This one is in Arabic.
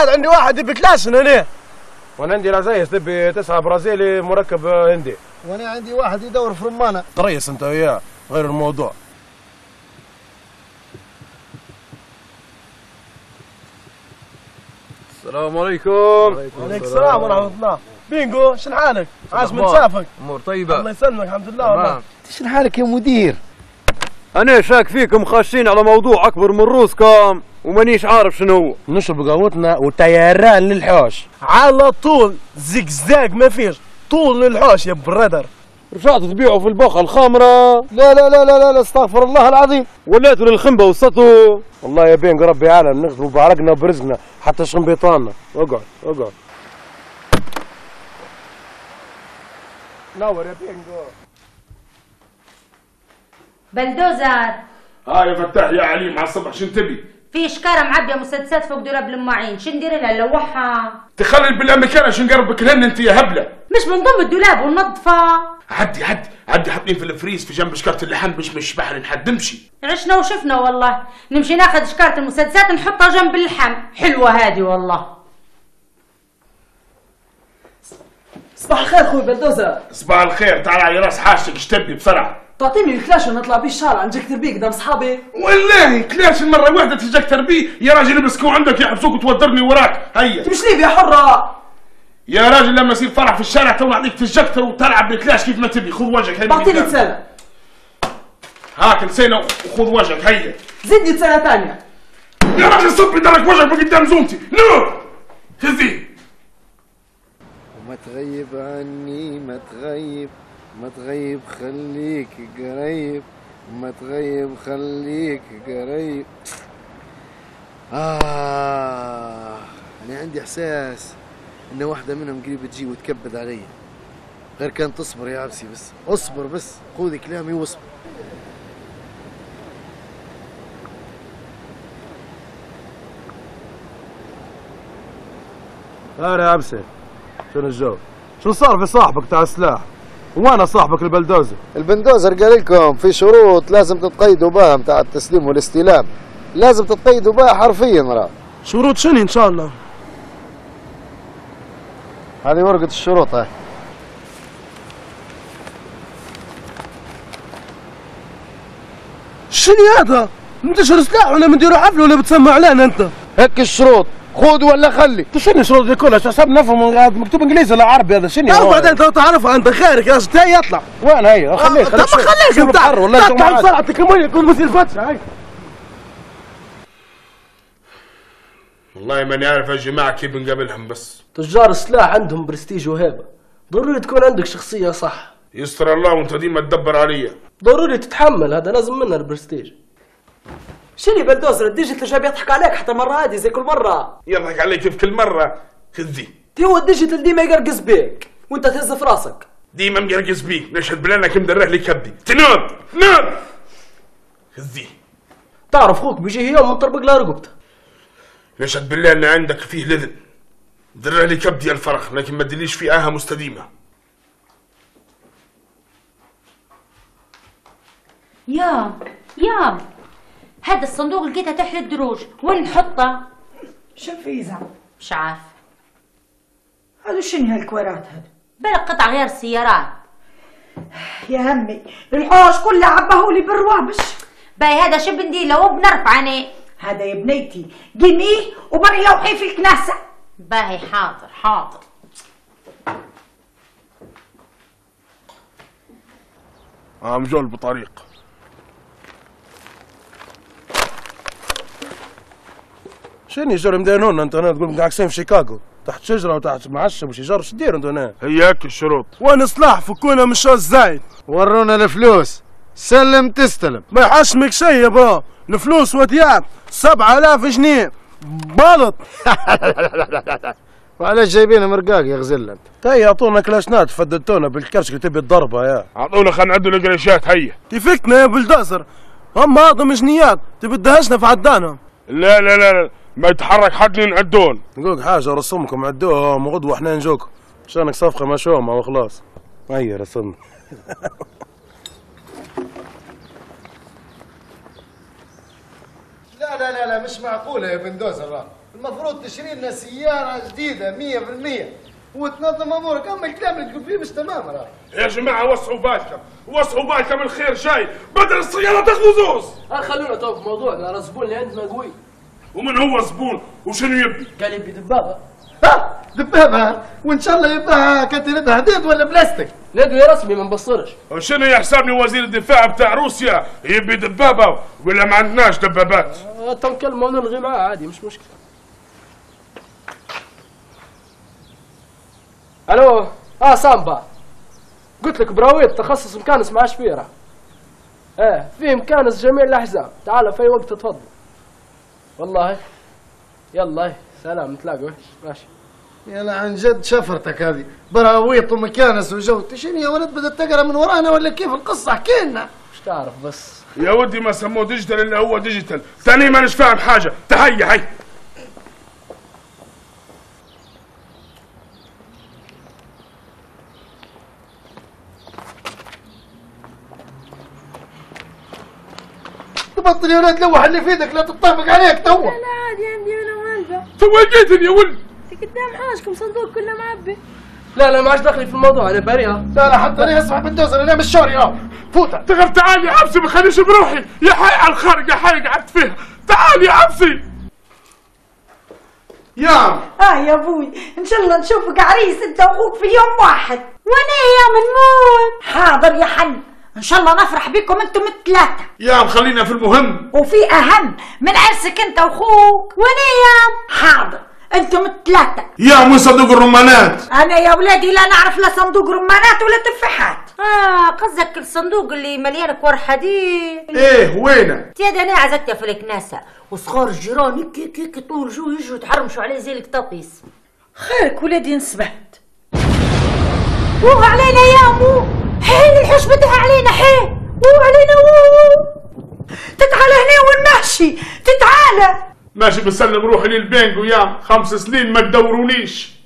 عاد عندي واحد يبي كلاشن أنا وأنا عندي العزايز تبي تسعة برازيلي مركب هندي. وأنا عندي واحد يدور في رمانة. تريس انت وياه غير الموضوع. السلام عليكم. وعليك السلام ورحمة الله. بينجو شن حالك؟ عاش من؟ شافك أمور طيبة. الله يسلمك الحمد لله والله. شنو حالك يا مدير؟ أنا شاك فيكم خاشين على موضوع أكبر من روسكم. ومانيش عارف شنو هو. نشرب قهوتنا وطيران للحوش. على طول زقزاق ما فيش. طول للحوش يا برادر. رجعتوا تبيعوا في الباقة الخامرة لا لا لا لا لا, استغفر الله العظيم. وليتوا للخنبة والسطو والله يا بين ربي عالم نخدموا بعرقنا وبرزقنا حتى شنبيطاننا. اقعد اقعد. نور يا بينجو بلدوزر. ها يا فتاح يا عليم على الصبح شن تبي؟ في شكارة معبية مسدسات فوق دولاب المواعين شو ندير لها؟ نلوحها. تخلي بالامريكان شن قرب بكلهن انت يا هبلة. مش بنضم الدولاب وننظفه عدي عدي عدي حاطين في الفريز في جنب شكارة اللحم مش مش بحر نحد نمشي. عشنا وشفنا والله. نمشي ناخذ شكارة المسدسات نحطها جنب اللحم. حلوة هذه والله. صباح الخير خوي بلدوزر صباح الخير. تعال على رأس حاجتك إيش تبي؟ بسرعة. تعطيني الكلاش ونطلع بيه الشارع نجكتر بيه قدام صحابي. والله كلاش المره واحدة تجيك تربية. يا راجل امسكوا عندك يحبسوك وتودرني وراك. هيا. تمش ليه يا حرة. يا راجل لما يصير فرح في الشارع تو نعطيك تجكتر وتلعب بالكلاش كيف ما تبي. خذ وجهك هيا بعطيني. سنة هاك لسانه وخذ وجهك هيا. زدني سنة ثانية يا راجل صب يدرك وجهك من قدام زومتي. نو! خذي ما تغيب عني ما تغيب. ما تغيب خليك قريب. ما تغيب خليك قريب. آه أنا عندي إحساس إن واحدة منهم قريب تجي وتكبد علي. غير كان تصبر يا عبسي بس. اصبر بس. خذي كلامي واصبر. يا عبسي شنو الجو؟ شو صار في صاحبك تاع السلاح؟ وأنا صاحبك البلدوزر. البندوزر قال لكم في شروط لازم تتقيدوا بها متاع التسليم والاستلام لازم تتقيدوا بها حرفيا راه. شروط شنو إن شاء الله؟ هذه ورقة الشروط هاي شنو هذا؟ منتشر سلاح ولا منديروا حفله ولا بتسمع علينا أنت؟ هيك الشروط. خذ ولا خلي. شنو الشروط دي كلها شو حسب نفهم مكتوب انجليزي ولا عربي هذا؟ شنو أو هو؟ بعدين تو تعرفها أنت خيرك يا شتاي يطلع وين هي؟ خليك طب ما خليك انت والله تطلع بسرعة تكمل يكون مسير فتشه هاي. والله ماني عارف يا جماعة كيف نقابلهم بس. تجار السلاح عندهم برستيج وهيبة ضروري تكون عندك شخصية صح. يستر الله وأنت ديما تدبر عليا ضروري تتحمل هذا لازم منها البرستيج. شنو بلدوزر الديجيتال جاي بيضحك عليك حتى المرة هذه زي كل مرة. يضحك عليك كيف كل مرة. خذي. تي هو الديجيتال ديما يقرقز بيك وانت تهز في راسك. ديما مقرقز بيك. نشهد بلانك كم دراه لي كبدي تنام نام خذي. تعرف خوك بيجي يوم مطربق له رقبته. نشهد بالله إن عندك فيه لذن؟ دراه لي كبدي الفرخ لكن ما تدليش فيه أها مستديمة. يا يا هذا الصندوق لقيته تحت الدروج وين نحطه؟ شو في زعما مش عارف. هذا شنو هالكوارات هذا بالك قطع غير السيارات. يا همي الحوش كله عبهولي بالروابش. باي هذا شو بنديله وبنرفع عينيه هذا يا بنيتي قيميه وبري لوحي في الكناسة. باهي حاضر حاضر. آه مجول بطريق. شنو يجر مدينون أنت هنا تقول عكسين في شيكاغو. تحت شجرة وتحت معشب وشجر شو تدير انت هنا؟ هياك الشروط. وين صلاح فكونا من الشوز زايد. ورونا الفلوس. سلم تستلم. ما يحشمك شيء يا با الفلوس وديات. سبعة آلاف جنيه. بلط. وعلاش جايبين مرقاق يا غزل أنت؟ تي اعطونا كلاشنات فددتونا بالكرش تبي الضربه يا. أعطونا خلينا نعدوا القريشات هيا. تفكنا يا بلدوزر هم هذا جنيات. تبي تدهشنا في عدانهم. لا لا لا, لا. ما يتحرك حد ينعدون نقولك حاجة رسمكم عدوهم وغدوة إحنا نجوكم عشانك صفقة مشومه وخلاص هيا رسمنا. لا لا لا لا مش معقولة يا بندوزر المفروض تشري لنا سيارة جديدة 100% وتنظم أمورك. أما الكلام اللي تقول فيه مش تمام راه يا جماعة وسعوا بالكم. وسعوا بالكم. الخير جاي. بدل السيارة تاخذوا زوز آه خلونا تو في موضوعنا. راه الزبون اللي عندنا قوي. ومن هو زبون؟ وشنو يبي؟ قال يبي دبابة. ها؟ دبابة؟ وإن شاء الله يبقى كتلتها حديد ولا بلاستيك. ندوي رسمي ما نبصرش. وشنو يحسبني وزير الدفاع بتاع روسيا؟ يبي دبابة ولا ما عندناش دبابات؟ آه تو نكلمه ونلغي معاه عادي مش مشكلة. ألو؟ آه سامبا. قلت لك براويت تخصص مكانس مع شفيره إيه في مكانس جميع الأحزاب. تعال في أي وقت تفضل. والله. يلا سلام نتلاقوا ماشي. يلا عن جد شفرتك هذه. براويط ومكانس وجو. شنو يا ولد بدأت تقرأ من ورانا ولا كيف القصة؟ احكي لنا. مش تعرف بس. يا ودي ما سموه ديجيتال إلا هو digital. ثاني مانيش فاهم حاجة. تهيا هي تبطل يا ولد لوح اللي في إيدك لا تطبق عليك تو لا عادي عندي أنا وانبه توجيتني يا ولد. قدام حاجكم صندوق كله معبي. لا لا ما عادش دخلي في الموضوع أنا بريئه لا لا حتى أنا اسمع بالدوزر أنا مش شوري آه فوتها تغير تعال يا عبسي ما خليش بروحي. يا حي على الخارج يا حي قعدت فيها. تعال يا عبسي. يا. آه يا أبوي إن شاء الله نشوفك عريس أنت وأخوك في يوم واحد. وأنا يا منمون حاضر يا حن. إن شاء الله نفرح بكم أنتم الثلاثة. يا خلينا في المهم. وفي أهم من عرسك أنت وأخوك وأنا يا حاضر. أنتم الثلاثة. يا من صندوق الرمانات؟ أنا يا ولادي لا نعرف لا صندوق رمانات ولا تفاحات. آه قصدك الصندوق اللي مليان كور حديد إيه وينه؟ تياد أنا عزتها في الكناسة. وصغار الجيران هيك هيك هيك طول جو يجوا يتحرمشوا عليه زي القطاطيس خيرك ولادي انسبهت وه علينا يا مو بدها علينا حين وه علينا وه تتعالى هنا ونمشي تتعالى. ماشي بسلم روحي للبنك ويا خمس سنين ما تدورونيش.